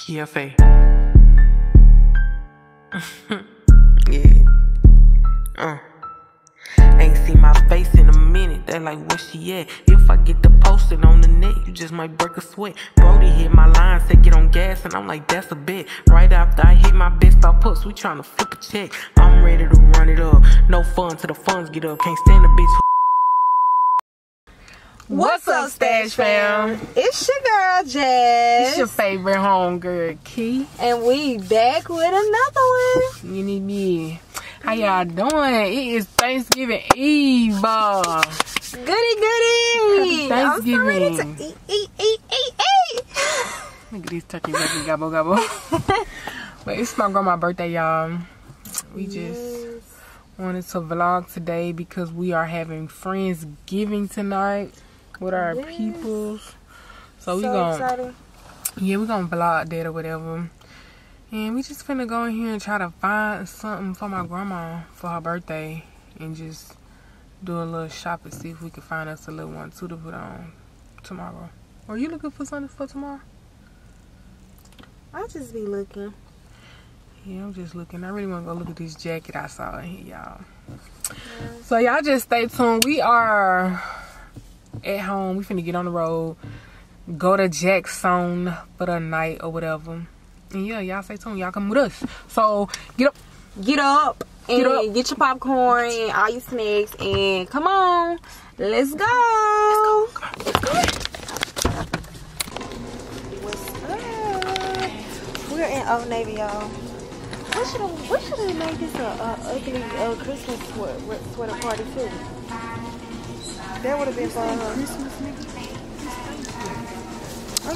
Kiafe. yeah. Uh. Ain't seen my face in a minute. They like, where she at? If I get the posting on the net, you just might break a sweat. Brody hit my line, said get on gas, and I'm like, that's a bet. Right after I hit my best stop puts, we tryna flip a check. I'm ready to run it up. No fun till the funds get up. Can't stand a bitch What's up, Stash fam? It's your girl, Jazz. It's your favorite homegirl, Key. And we back with another one. Mini me. How y'all doing? It is Thanksgiving Eve. Goody, goody. Thanksgiving. I'm so ready to eat, eat, eat, eat, eat. Look at these turkey turkey gobble gobble. but it's my grandma's birthday, y'all. We just wanted to vlog today because we are having Friendsgiving tonight with our Yes. peoples. So we so gonna exciting. yeah, we gonna vlog that or whatever. And we just finna go in here and try to find something for my grandma for her birthday and just do a little shop and see if we can find us a little one too to put on tomorrow. Are you looking for something for tomorrow? I'll just be looking. Yeah, I'm just looking. I really want to go look at this jacket I saw in here, y'all. So y'all just stay tuned. We are at home. We finna get on the road. Go to Jackson for the night or whatever. And yeah, y'all stay tuned. Y'all come with us. So get up. Get up and Get get, your popcorn and all your snacks and come on. Let's go. What's up? We're in Old Navy, y'all. We should have we should have made this a, a ugly uh, Christmas sweater, sweater party too. That would have been fun. huh? Christmas nigga.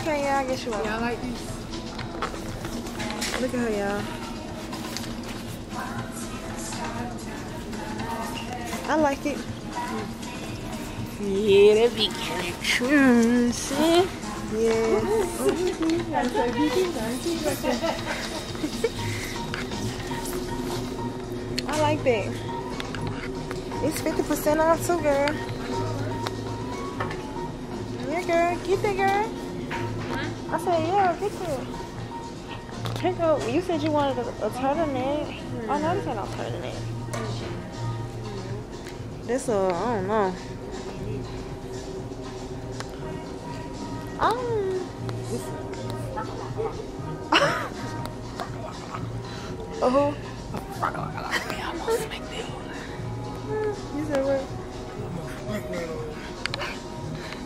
Okay, yeah, I guess you are. Y'all like these? Look at her, y'all. I like it. Yeah, that be kind of true. See? Yeah. I like that. It's 50% off too, girl. Girl. Get that, girl. I said, yeah, get that. Pick up. You said you wanted a, a turtleneck. Oh, no, this ain't no turtleneck. This a, I don't know. Um, oh,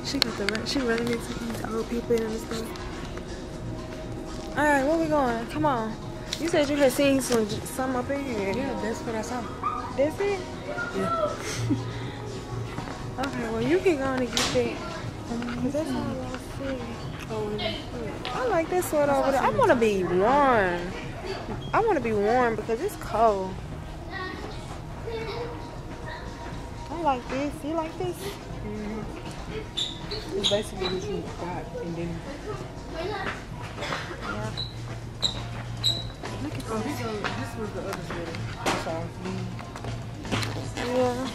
She got the right. She running into these old people and stuff. All right, where we going? Come on. You said you had seen some some up in here. Yeah, that's what I saw. That's it. Yeah. Okay, well you can go on and get that. Cause that's all I see. Oh, I like this sweater over there. I want to be warm. I want to be warm because it's cold. I like this. You like this? Mm-hmm. It's basically what you got, and then Yeah. Look at oh, this. this, one- this was the other sweater. I saw. Yeah.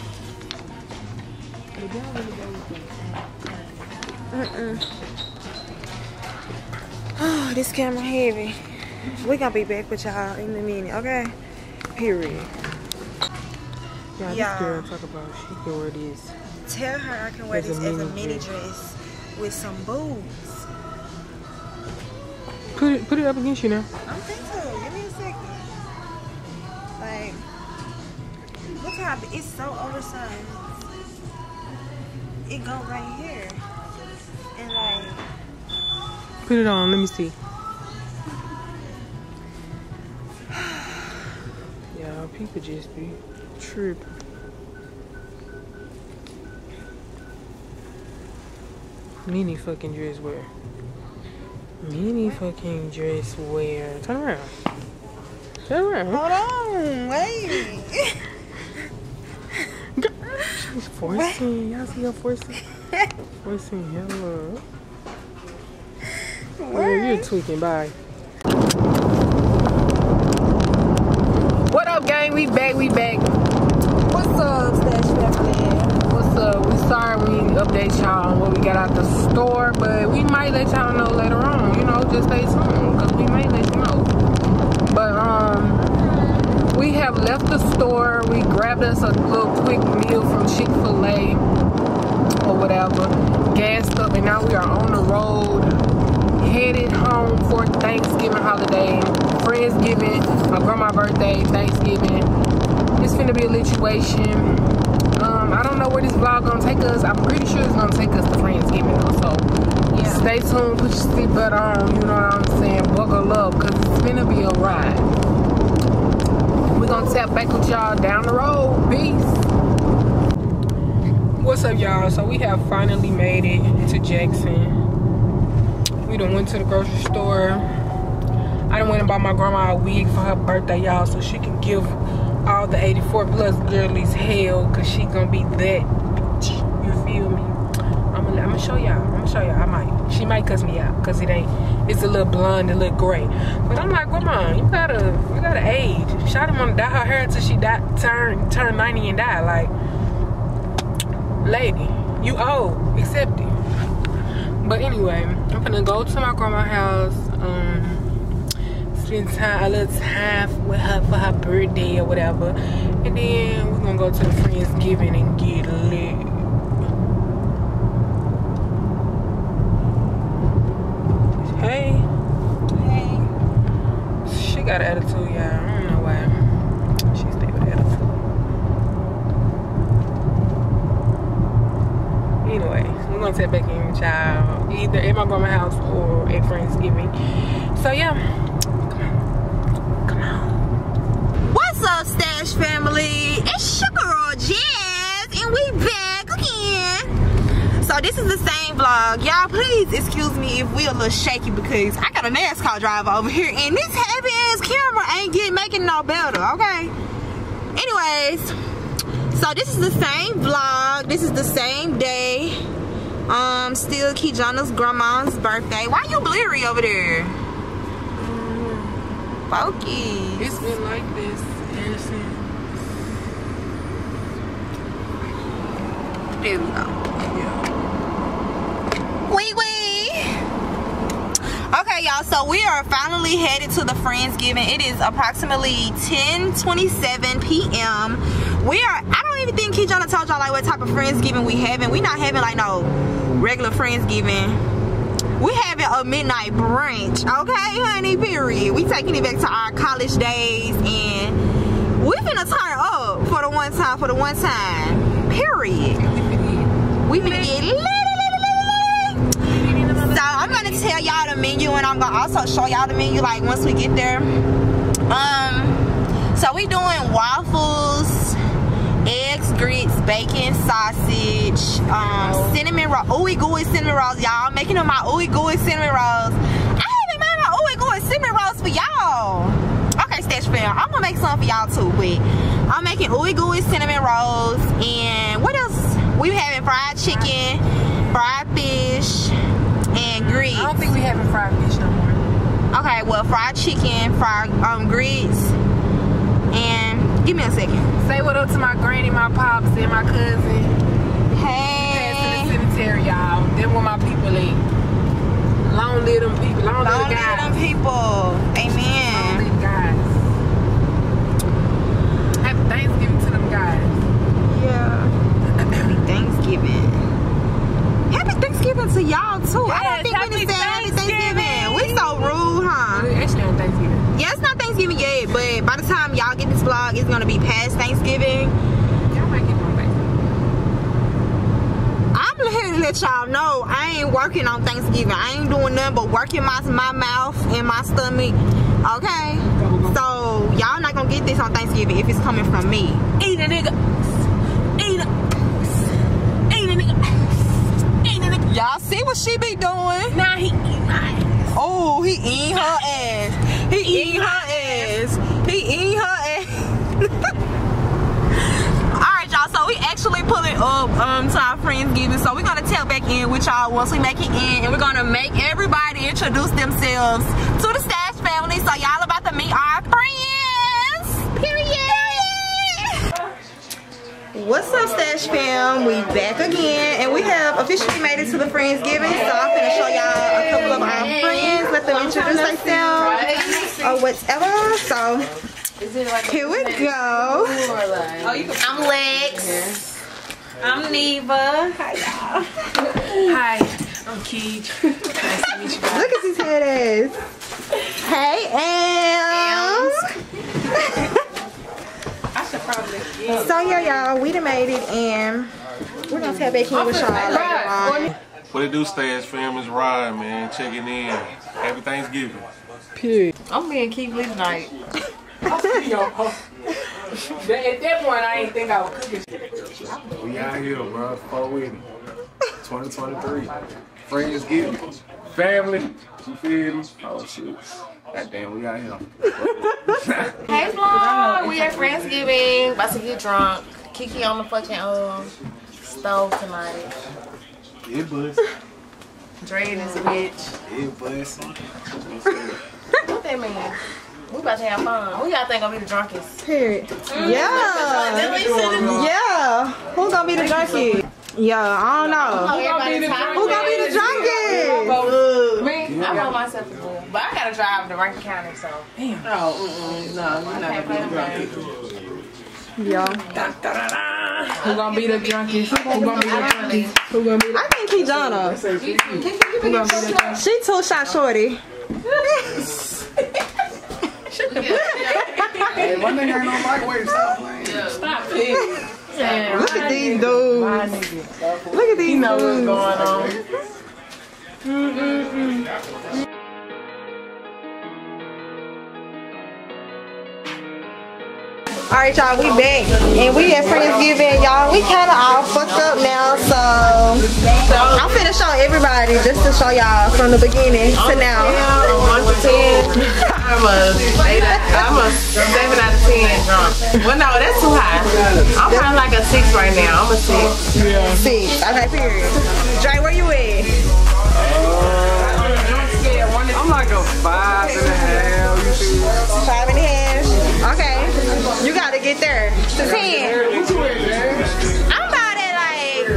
But they don't really go with Mm-mm. Oh, this camera heavy. We gonna be back with y'all in a minute, okay? Period. Yeah, Yeah. this girl talk about she can wear this. Tell her I can wear a this as a mini dress. dress with some boobs. Put it, put it up against you now. I'm thinking so. Give me a second. Like, look how b- it's so oversized. It go right here, and like, Put it on. Let me see. Yeah, people just be tripping. Mini fucking dress wear. Mini fucking dress wear. Turn around. Turn around. hold on, wait. She's forcing. Y'all see her forcing? Forcing hella. Yeah, you're tweaking. Bye. What up, gang? We back. We back. sorry we update y'all on what we got out the store, but we might let y'all know later on. You know, just stay tuned because we may let you know. But um, we have left the store. We grabbed us a little quick meal from Chick Fil A or whatever, gassed up, and now we are on the road, headed home for Thanksgiving holiday, Friendsgiving, my grandma's birthday, Thanksgiving. It's gonna be a lituation I don't know where this vlog gonna take us. I'm pretty sure it's gonna take us to Friendsgiving though, so yeah. stay tuned, put your seatbelt on, you know what I'm saying, buckle up, cause it's gonna be a ride. We're gonna tap back with y'all down the road. Peace. What's up, y'all? So we have finally made it to Jackson. We done went to the grocery store. I done went and bought my grandma a wig for her birthday, y'all, so she can give all the 84 plus girlies hell, cause she gonna be that bitch. You feel me? I'm gonna, I'm gonna show y'all. I'm gonna show y'all. I might. She might cuss me out, cause it ain't. It's a little blonde, a little gray. But I'm like, grandma, you gotta, you gotta age. Shawty wanna dye her hair until she die, turn, turn 90 and die. Like lady, you old, accept it. But anyway, I'm gonna go to my grandma's house, um, spend time a little time with her for her birthday or whatever, and then we're gonna go to the Friendsgiving and get lit. Hey. Hey. She got an attitude, y'all. I don't know why. She stay with attitude. Anyway, we're gonna take back in y'all either at my grandma's house or at Friendsgiving. So yeah, come on, come on. What's up, Stash family? It's Sugar Jazz, and we back again. So this is the same vlog. Y'all, please excuse me if we a little shaky because I got a NASCAR driver over here, and this heavy ass camera ain't getting making no better. Okay. Anyways, so this is the same vlog. This is the same day um, still Kijana's grandma's birthday. Why you blurry over there? Mm. Focus. It's been like this Yeah. Wee. Okay, y'all. So we are finally headed to the Friendsgiving. It is approximately 10:27 p.m. We are. I don't even think Kijana told y'all like what type of Friendsgiving we having. We not having like no regular Friendsgiving. We having a midnight brunch, okay, honey, period. We taking it back to our college days and we finna turn up for the one time, for the one time, period. We finna get lit. So I'm gonna tell y'all the menu and I'm gonna also show y'all the menu like once we get there. Um, so we doing waffles, eggs, grits, bacon, sausage, um, cinnamon roll, ooey gooey cinnamon rolls, y'all. Making them my ooey gooey cinnamon rolls. I haven't made my ooey gooey cinnamon rolls for y'all. Fam, I'm gonna make some for y'all too, but I'm making ooey gooey cinnamon rolls and what else? We having fried chicken, fried fish, and grits. I don't think we having fried fish no more. Okay, well, fried chicken, fried um grits, and give me a second. Say what up to my granny, my pops, and my cousin. Hey. Passing the cemetery, y'all. Them were my people at. Long live them people. Long, Long live guys. them people. Amen. Long live guys. Happy Thanksgiving to them guys. Yeah. Happy Thanksgiving. Happy Thanksgiving to y'all too. Yes, I don't think we done said happy Thanksgiving. Thanksgiving. We so rude, huh? Actually on Thanksgiving. Yeah, it's not Thanksgiving yet, but by the time y'all get this vlog, it's gonna be past Thanksgiving. Y'all might get on Thanksgiving. I'm to let y'all know I ain't working on Thanksgiving. I ain't doing nothing but working my my mouth and my stomach. Okay? So y'all not gonna get this on Thanksgiving if it's coming from me. Eat a nigga. Eat a. Eat a nigga. Eat a nigga. Y'all see what she be doing? Nah, he eat my ass. Oh, he eating her ass. He eat her ass. He eat her ass. Alright, y'all. So we actually pulling up um to our Friendsgiving. So we're gonna tap back in with y'all once we make it in. And we're gonna make everybody introduce themselves to the Stash family. So y'all about to meet our friends. Period. What's up, Stash fam? We back again, and we have officially made it to the Friendsgiving. So I'm gonna show y'all a couple of our friends. Let them introduce themselves or whatever. So Is it like Here we go. or like? I'm Lex. I'm Neva. Hi, y'all. Hi, I'm Keith. Nice to meet you guys. Look at this head ass. Hey, Am. I should probably. So yeah, y'all, we done made it, and we're gonna tap back in with y'all later on. What it do, Stash fam, is Ryan, man. Checking in. Happy Thanksgiving. I'm being Keith Lee tonight. At that point, I ain't think I was cooking. We out here, bro. Four with it. 2023. Friends giving. Family. You feel me? Oh, shit. Goddamn, we out here. Hey vlog, we at Friendsgiving, about to get drunk. Kiki on the fucking um stove tonight. It buzz. Dre and this bitch. It buzz. What that mean? We about to have fun. Who y'all think gonna be the drunkest? Period. Yeah. Yeah. Who's gonna be the junkie? Yeah, I don't know. Everybody's hot. Who gonna be the junkie? Me? I vote myself as well. But I gotta drive to Rankin County, so. Yeah. Who gonna be the drunkiest? Who gonna be the drunkiest? Who gonna be the I think Kijana. Who gonna be the drunkiest? She two shot shorty. Hey, my nigga ain't on microwave. Stop playing. Look at these dudes. Look at these know what's dudes. going on. All right, y'all, we back and we at Friendsgiving, y'all. We kind of all fucked up now, so I'm finna show everybody just to show y'all from the beginning to now. One to ten, I'm a eight. I'm a seven out of ten drunk. Well, no, that's too high. I'm probably like a six right now. I'm a six. Six. Okay, period. Dre, where you at? I'm like a five and a half. You feel me? Five and a half. Okay, you gotta get there to ten. I'm about at like,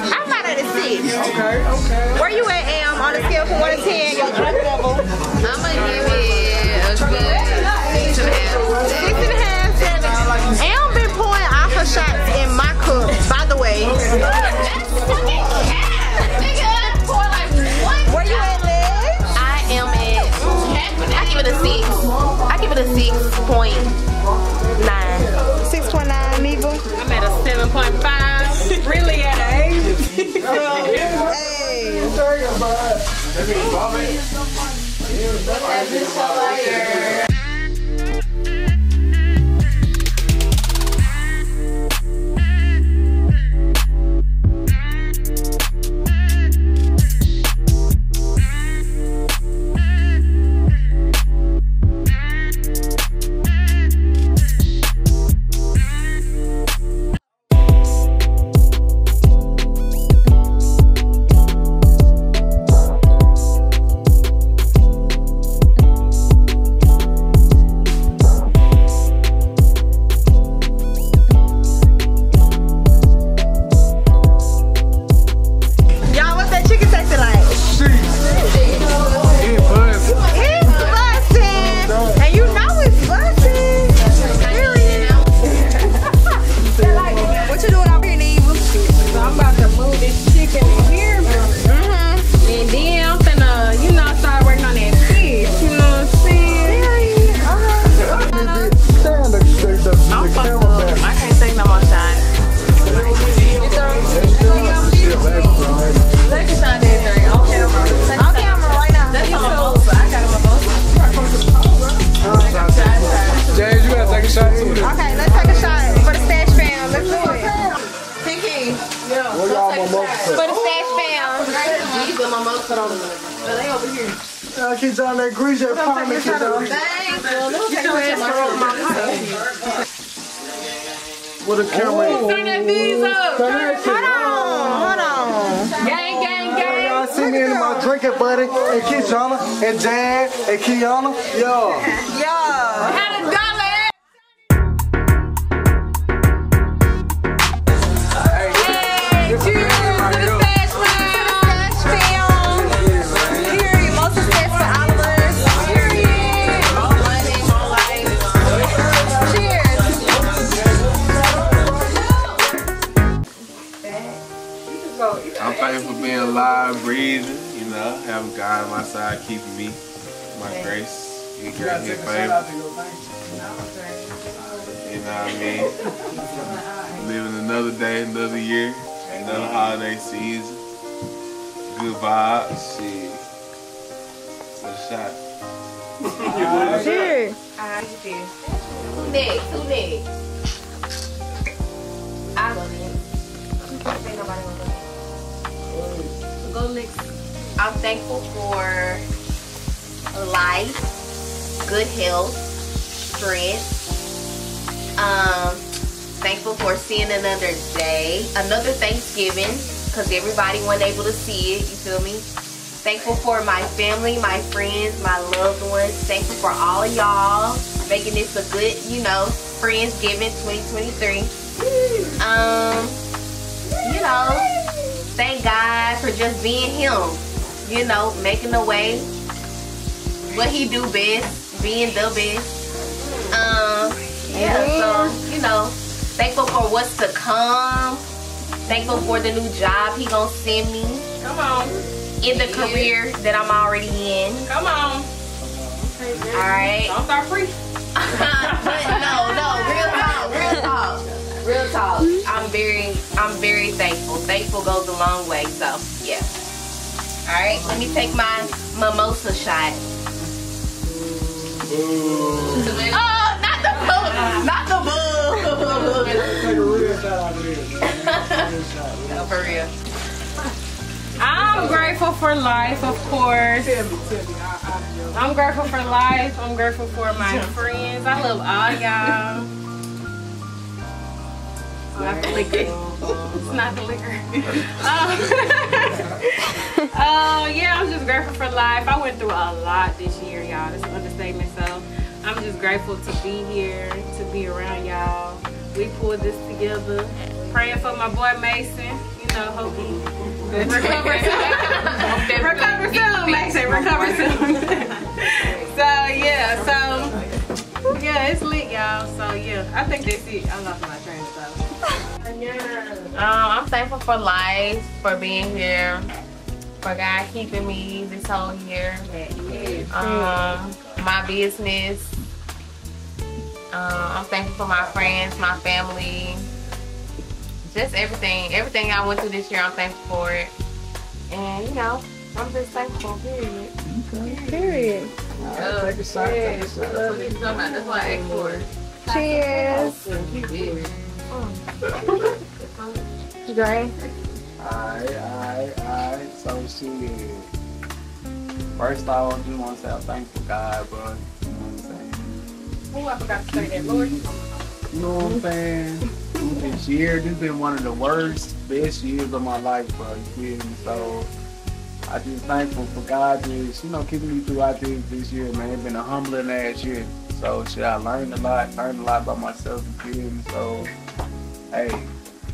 I'm about at a six. Okay, okay. Where you at, Am? On a scale from one to ten, your drunk level. I'm gonna give it a good six and a half. Six and a half, seven. Am been pouring off her shots in my cup, by the way. Where you at, Liz? I am at. I give it a six. I give it a six point nine. 6.9, Neva. I'm at a seven point five. Really at an eight. Hey. Y'all, grease your palm and keep on. Thanks. You can transfer my pocket. With a camera. Turn that bees up. Turn that shit Hold on, hold on. Gang, gang, gang. Y'all see me in my drinking buddy and Kishana and Jan and Kiana. Yo. Yeah. Had a dollar. My side, keeping me, my grace. He You gotta take a shout favor. to your thanks. You know what I mean? Living another day, another year, another holiday season. Good vibes. Shit. It's a shot. Sure. Alright, you feel? Who next? Who next? I go next. Ain't nobody gonna go next. Go next. I'm thankful for life, good health, strength. Um, thankful for seeing another day, another Thanksgiving, because everybody wasn't able to see it. You feel me? Thankful for my family, my friends, my loved ones. Thankful for all of y'all making this a good, you know, Friendsgiving 2023. Um, you know, thank God for just being Him. You know, making the way, what He do best, being the best. Um, yeah. So you know, thankful for what's to come. Thankful for the new job He gonna send me Come on. in the career that I'm already in. Come on. All right. Don't start free. but no, no, real talk, real talk, real talk. I'm very, I'm very thankful. Thankful goes a long way. So yeah. All right, let me take my mimosa shot. Oh, not the boo, not the boo. Take a real shout out to this. No, for real. I'm grateful for life, of course. Tell me, tell me. I, I, I'm grateful for life. I'm grateful for my friends. I love all y'all. It's not the liquor. It's not the liquor. Um, oh yeah, I'm just grateful for life. I went through a lot this year, y'all. That's an understatement. So I'm just grateful to be here, to be around y'all. We pulled this together. Praying for my boy Mason. You know, hope he recover soon. recover soon, Mason. Recover soon. so yeah, so yeah, it's lit, y'all. So yeah, I think that's it. I lost my train of thought. Um, I'm thankful for life, for being here, for God keeping me this whole year. Um, my business. Um, I'm thankful for my friends, my family, just everything. Everything I went through this year, I'm thankful for it. And you know, I'm just thankful. Period. Period. take a shot. Take a shot. That's why I asked for it. Cheers. Dre. Alright, alright, alright. So shit. First off, I just want to say I'm thankful God, bro. You know what I'm saying? Oh, I forgot to say that, Lord. You know what I'm saying? This year, this been one of the worst, best years of my life, bro. You feel me? So I just thankful for God just, you know, keeping me throughout this this year, man. It's been a humbling ass year. So shit, I learned a lot, learned a lot about myself, you feel me? So hey,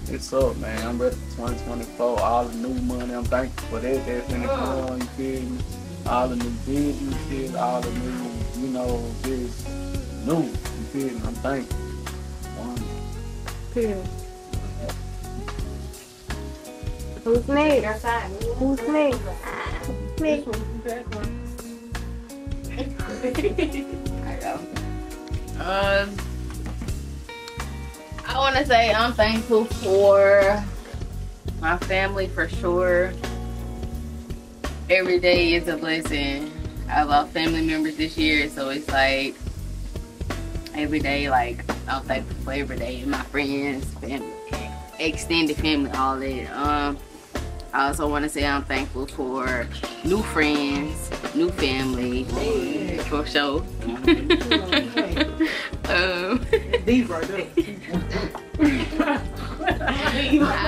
it's up, man. I'm ready for 2024. All the new money, I'm thankful for that. That's in the on, you feel me? All the new businesses, all the new, you know, just new. You feel me? I'm thankful. Um, Period. Who's next? Who's next? Next. Um, I want to say I'm thankful for my family for sure. Every day is a blessing. I lost family members this year, so it's like every day, like I'm thankful for every day. My friends, family, extended family, all that. Um, I also want to say I'm thankful for new friends, new family, for sure. um, deep right there. I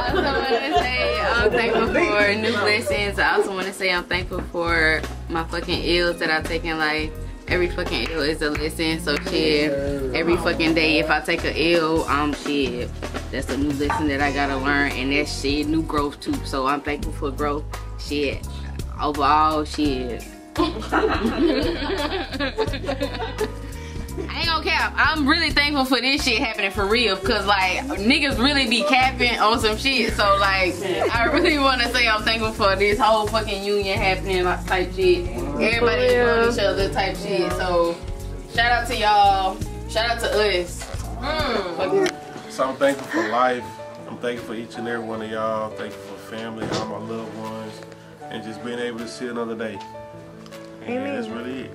also want to say I'm thankful for new blessings. I also want to say I'm thankful for my fucking ills that I've taken. life. Every fucking ill is a lesson. So shit, every fucking day if I take a ill, I'm shit. That's a new lesson that I gotta learn, and that's shit, new growth too. So I'm thankful for growth. Shit, overall, shit. I ain't gonna cap. I'm really thankful for this shit happening for real, cause like niggas really be capping on some shit. So like, I really want to say I'm thankful for this whole fucking union happening like, type shit. Everybody real. on each other type shit. So shout out to y'all. Shout out to us. Mm. So I'm thankful for life. I'm thankful for each and every one of y'all. Thankful for family, all my loved ones, and just being able to see another day. And Amen. that's really it.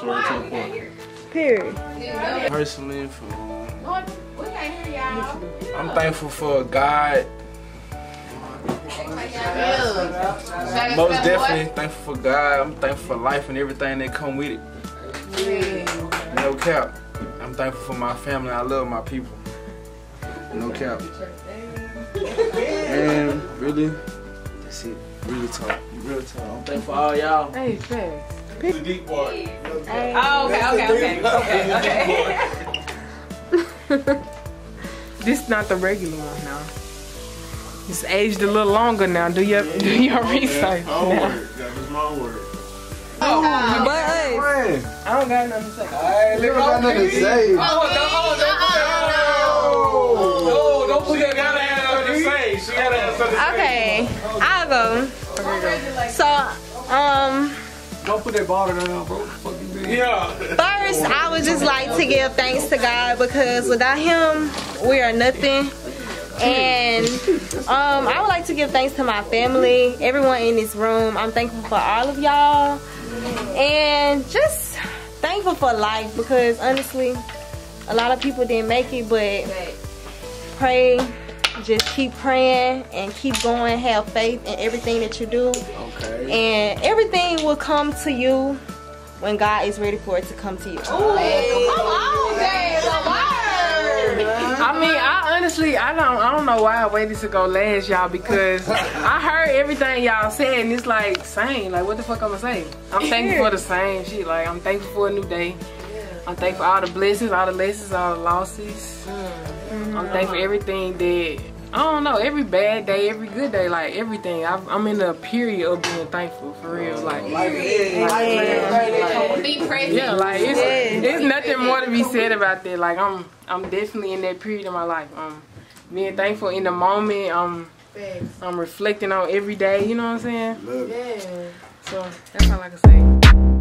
Short to the point. Period. Personally, for, We can't hear y'all. I'm thankful for God. Most definitely thankful for God. I'm thankful for life and everything that come with it. No cap. I'm thankful for my family. I love my people. No cap. And really, that's it. Really talk. Real talk. I'm thankful for all y'all. Hey, fast. The deep part. Oh, okay, okay, okay, okay. this not the regular one now. It's aged a little longer now. Do your do your research now. Homework. That was my word. But us, I don't got nothing to say. Hey, look, I got nothing to say. Oh, don't put that gotta have something to say. She gotta have something to say. okay, I'll go. So, um, Don't put that bottle down, bro. Fuck you, man. Yeah. first I would just like to give thanks to God because without Him, we are nothing. And um, I would like to give thanks to my family, everyone in this room. I'm thankful for all of y'all, and just thankful for life because honestly, a lot of people didn't make it, but pray, just keep praying and keep going. Have faith in everything that you do, Okay. and everything will come to you when God is ready for it to come to you. I mean, I honestly, I don't, I don't know why I waited to go last, y'all, because I heard everything y'all said, and it's like same. Like, what the fuck I'ma say? I'm thankful for the same shit. Like, I'm thankful for a new day. I'm thankful for all the blessings, all the lessons, all the losses. Mm. I'm thankful for everything that. I don't know, every bad day, every good day, like everything. I've, I'm in a period of being thankful, for real. Like, like, Be present. yeah, like it's, it's nothing more to be said about that. Like I'm I'm definitely in that period of my life. Um being thankful in the moment. Um I'm reflecting on every day, you know what I'm saying? Yeah. So that's all I can say.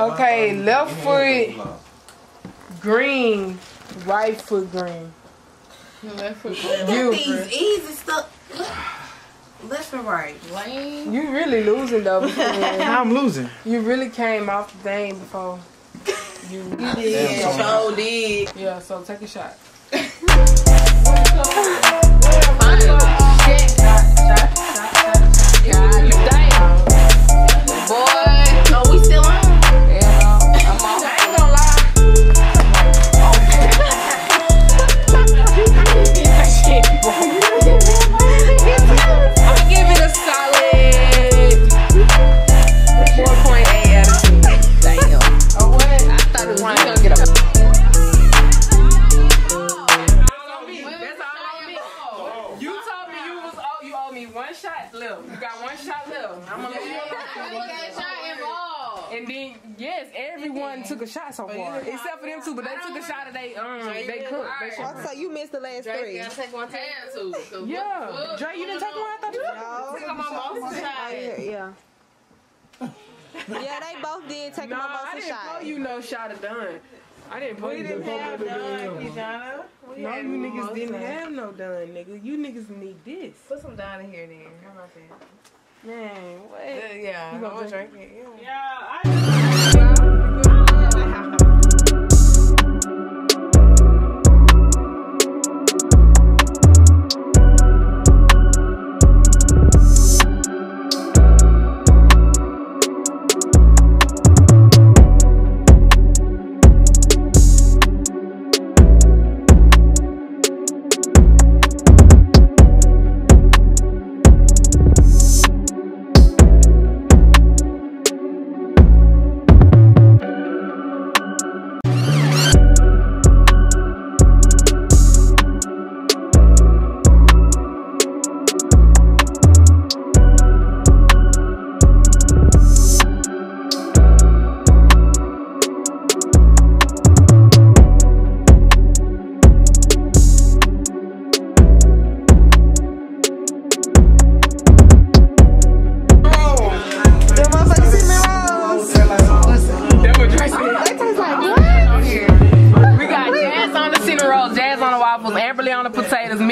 Okay, left foot green, right foot green. You, These easy stuff. Left and right. Lane. you really losing though. because I'm losing. you really came off the thing before. You, Yeah, so did. yeah. So take a shot. God, you shot except for them two. But they took a shot and they um they cooked. They Oh, should. so you missed the last three. take one time to. Yeah, Dre, you didn't take one. I thought you. No. Oh, yeah. Yeah, they both did take No, my I didn't shot. pour you no shot of done. I didn't pour you no shot of done. No, you niggas didn't have no done, nigga. You niggas need this. Put some down in here then. How about that? Man, what? Uh, yeah, You gonna gonna drink? drink it. Yeah. Yeah, I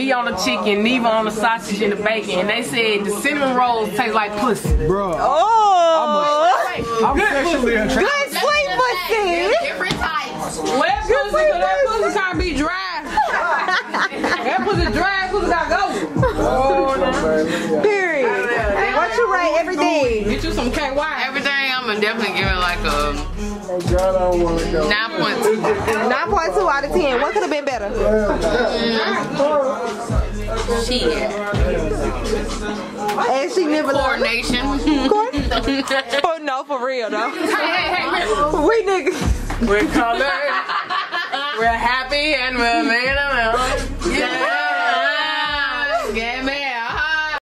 me on the chicken, Neva on the sausage and the bacon. And they said the cinnamon rolls taste like pussy. Bro, Oh, I'm sexually attracted. good sweet pussy. Different types. Wet pussy, cause that pussy can't be dry. that pussy dry, pussy got go. Oh, Period. What you rate everything? Get you some KY. Everything, I'm gonna definitely give it like a Oh, God, I don't want to go. 9.2. 9.2 out of 10. What could have been better? Shit. And she never learned. Coordination. Oh, no, for real, though. We niggas. We're colored. We're happy and we're made of yeah. Get me a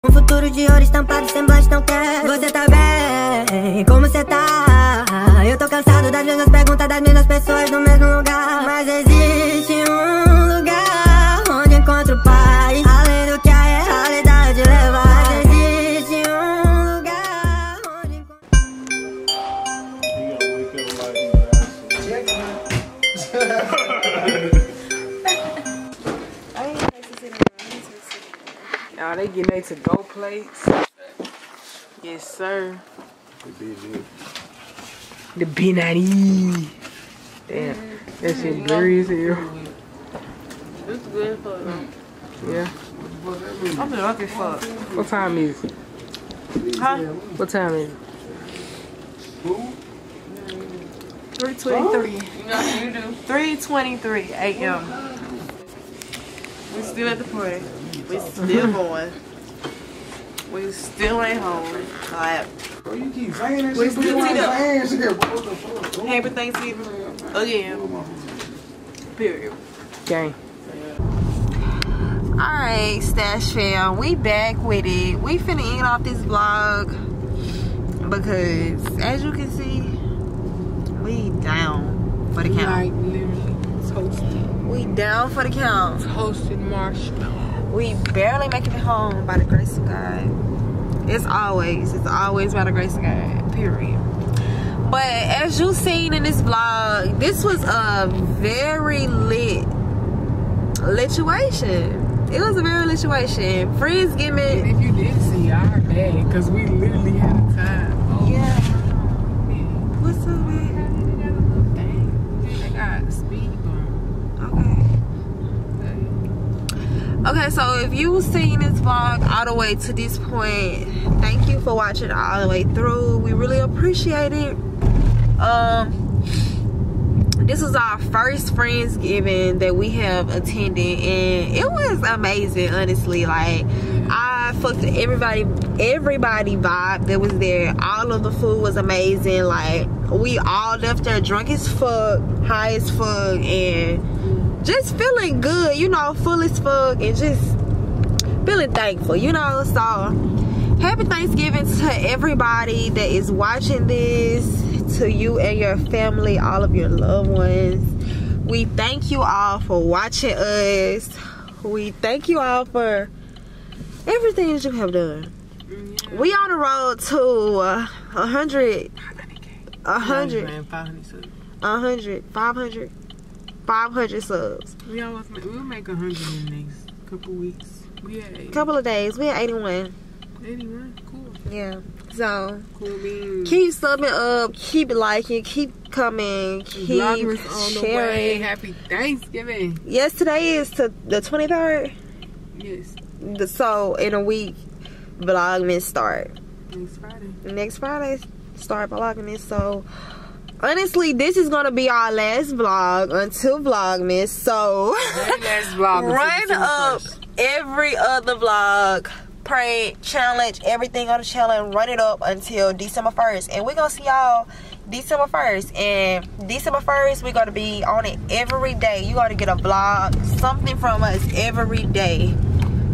Um futuro de ouro estampado, semblante não quer. Você tá bem? Como você tá? Eu tô cansado das mesmas perguntas das mesmas pessoas no mesmo lugar. Mas existe um The B90. Damn, that shit blurry as hell. It's good for them. Yeah. I'm drunk as fuck. What time is it? Huh? What time is it? 323. You know you do. 323 a.m. We still at the party. We still going. We still ain't home. Like, Bro, you keep saying that We shit, but you still ain't eat up. saying shit, bro. What the fuck? happy Thanksgiving again. Period. Gang. Alright, Stash Fam, we back with it. We finna end off this vlog because as you can see, we down for the count. Like, literally. Toasted. We down for the count. Toasted marshmallow. We barely making it home by the grace of God. It's always, it's always by the grace of God. Period. But as you seen in this vlog, this was a very lit lituation. It was a very lituation. Friends give me And if you did see our bag, because we literally had a time. Oh, Yeah. man. What's up, man? They got a little thing. They got a speed bump. Okay. So if you've seen this vlog all the way to this point, thank you for watching all the way through. We really appreciate it. Um, this is our first Friendsgiving that we have attended, and it was amazing. Honestly, like I fucked everybody, everybody vibe that was there. All of the food was amazing. Like we all left there drunk as fuck, high as fuck, and just feeling good, you know, full as fuck, and just feeling thankful, you know. So, happy Thanksgiving to everybody that is watching this, to you and your family, all of your loved ones. We thank you all for watching us. We thank you all for everything that you have done. We on the road to a hundred, a hundred, Man, 500 subs. a hundred, five hundred, five hundred subs. We almost make, we'll make 100 in the next couple weeks. We had eight- Couple of days, we at 81. 81. Cool. Yeah. So Cool beans. keep subbing up, keep liking, keep coming, keep Vlogmas on the way. sharing. Happy Thanksgiving. Yes, today is to the 23rd. Yes. The, so in a week, Vlogmas start. Next Friday. Next Friday, start Vlogmas. So honestly, this is gonna be our last vlog until Vlogmas. So vlog. run up 1st. every other vlog pray challenge everything on the challenge run it up until december 1st and we're gonna see y'all december 1st and december 1st we're gonna be on it every day you gotta get a vlog something from us every day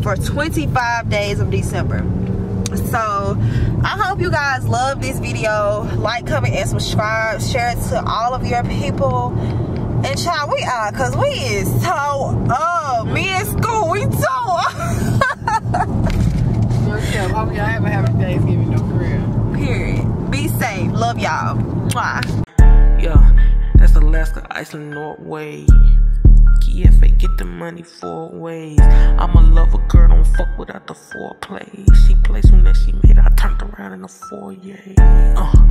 for 25 days of december so i hope you guys love this video like comment and subscribe share it to all of your people and child, we are, cause we is so up. Me in school, we so up. Markel, hope y'all have a happy Thanksgiving, no, for. Period. Be safe. Love y'all. Mwah. Yeah, that's Alaska, Iceland, Norway. KFA, get the money four ways. I'm a lover girl, don't fuck without the foreplay. She plays soon as she made, I turned around in the foyer. Uh.